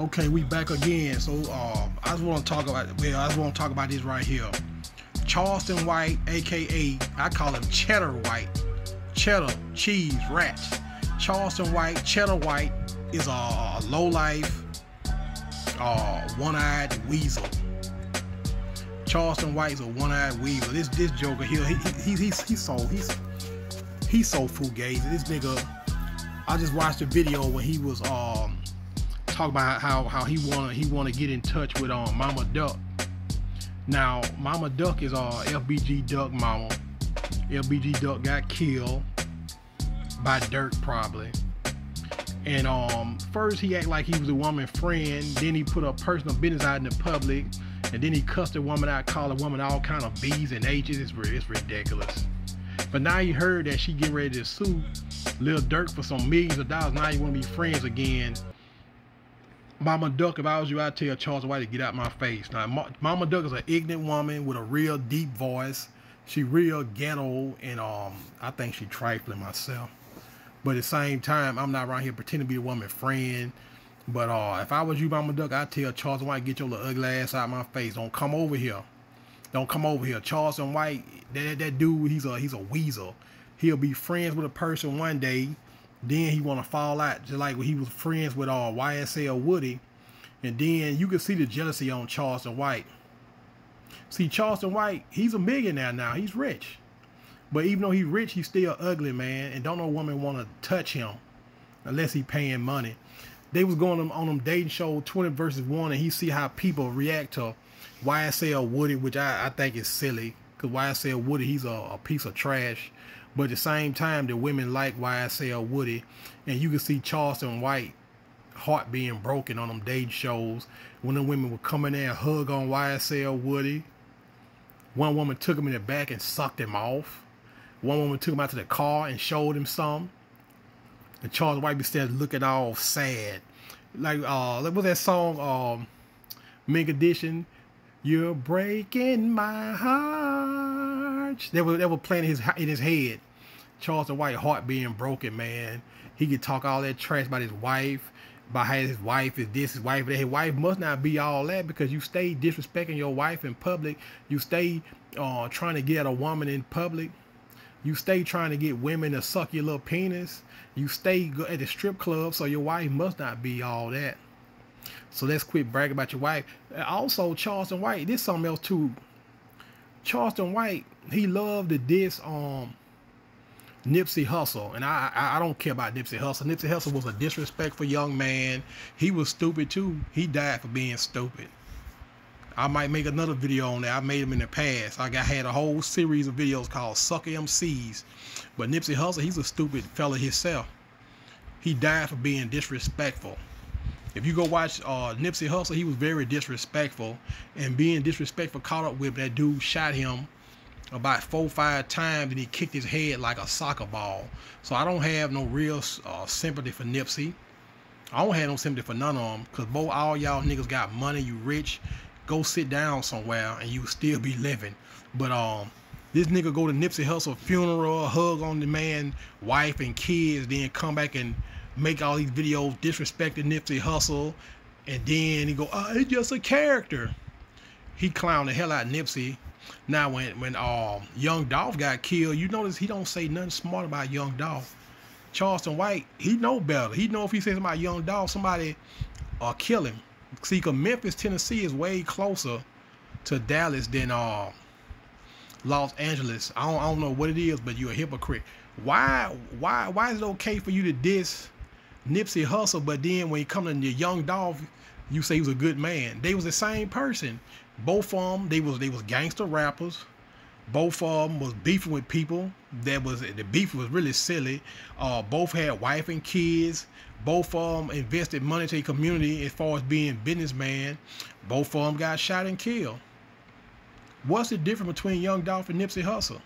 Okay, we back again. So uh, I just want to talk about well, I just want to talk about this right here. Charleston White, aka I call him Cheddar White, Cheddar Cheese Rat. Charleston White, Cheddar White is a, a low life, uh, one-eyed weasel. Charleston White is a one-eyed weasel. This this Joker here, he, he, he, he's he's so he's he's so fugazi. This nigga, I just watched a video when he was um talk about how how he wanna he wanna get in touch with um Mama Duck. Now Mama Duck is our FBG Duck Mama. FBG Duck got killed by Durk probably. And um first he act like he was a woman friend, then he put a personal business out in the public, and then he cussed a woman out, called a woman all kind of B's and H's. It's, it's ridiculous. But now you heard that she getting ready to sue Lil Durk for some millions of dollars. Now you want to be friends again Mama Duck, if I was you, I'd tell Charles White to get out my face. Now, Mama Duck is an ignorant woman with a real deep voice. She real ghetto, and um, I think she trifling myself. But at the same time, I'm not around here pretending to be a woman friend. But uh, if I was you, Mama Duck, I'd tell Charles White, get your little ugly ass out my face. Don't come over here. Don't come over here. Charleston White, that, that dude, he's a he's a weasel. He'll be friends with a person one day, then he want to fall out, just like when he was friends with uh, YSL Woody. And then you can see the jealousy on Charleston White. See, Charleston White, he's a millionaire now. He's rich. But even though he's rich, he's still ugly, man. And don't no woman want to touch him unless he paying money. They was going on them dating show 20 versus 1 and he see how people react to YSL Woody, which I, I think is silly. Because YSL Woody, he's a, a piece of trash. But at the same time, the women like YSL Woody. And you can see Charleston White heart being broken on them date shows when the women would come in there and hug on YSL Woody. One woman took him in the back and sucked him off. One woman took him out to the car and showed him some. And Charles White be standing looking all sad. Like uh what was that song um Mint Condition? You're breaking my heart. They were they were playing his in his head. Charleston White heart being broken, man. He could talk all that trash about his wife, about how his wife is this, his wife that. His wife must not be all that because you stay disrespecting your wife in public. You stay uh, trying to get a woman in public. You stay trying to get women to suck your little penis. You stay at the strip club, so your wife must not be all that. So let's quit bragging about your wife. Also, Charleston White, this something else too. Charleston White, he loved to diss um Nipsey Hussle, and I, I, I don't care about Nipsey Hussle. Nipsey Hussle was a disrespectful young man. He was stupid too. He died for being stupid. I might make another video on that. I made him in the past. I got had a whole series of videos called Sucker MCs. But Nipsey Hussle, he's a stupid fella himself. He died for being disrespectful. If you go watch uh, Nipsey Hussle, he was very disrespectful, and being disrespectful caught up with that dude shot him about four five times and he kicked his head like a soccer ball. So I don't have no real uh, sympathy for Nipsey. I don't have no sympathy for none of them because both all y'all niggas got money, you rich. Go sit down somewhere and you still be living. But um, this nigga go to Nipsey Hussle funeral, hug on the man, wife and kids, then come back and make all these videos disrespecting Nipsey Hussle, and then he go, oh, it's just a character. He clown the hell out of Nipsey now, when when uh, Young Dolph got killed, you notice he don't say nothing smart about Young Dolph. Charleston White, he know better. He know if he says about Young Dolph, somebody uh, kill him. See, cause Memphis, Tennessee is way closer to Dallas than uh, Los Angeles. I don't, I don't know what it is, but you're a hypocrite. Why why why is it okay for you to diss Nipsey Hussle, but then when you come to Young Dolph, you say he was a good man? They was the same person. Both of them, they was they was gangster rappers. Both of them was beefing with people. That was the beef was really silly. Uh, both had wife and kids. Both of them invested money to the community as far as being businessman. Both of them got shot and killed. What's the difference between Young Dolph and Nipsey Hussle?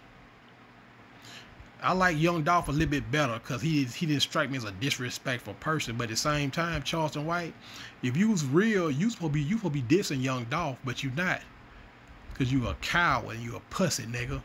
I like Young Dolph a little bit better because he he didn't strike me as a disrespectful person. But at the same time, Charleston White, if you was real, you supposed to be you supposed to be dissing Young Dolph, but you're not. Cause you a coward and you a pussy, nigga.